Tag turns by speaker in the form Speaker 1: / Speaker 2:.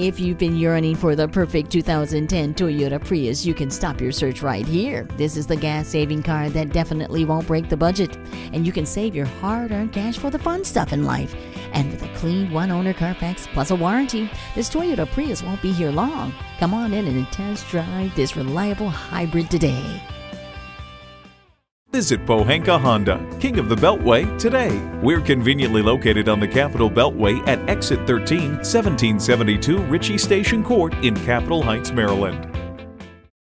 Speaker 1: If you've been yearning for the perfect 2010 Toyota Prius, you can stop your search right here. This is the gas saving car that definitely won't break the budget, and you can save your hard earned cash for the fun stuff in life. And with a clean one owner Carfax plus a warranty, this Toyota Prius won't be here long. Come on in and test drive this reliable hybrid today.
Speaker 2: Visit Pohanka Honda, King of the Beltway, today. We're conveniently located on the Capitol Beltway at Exit 13, 1772 Ritchie Station Court in Capitol Heights, Maryland.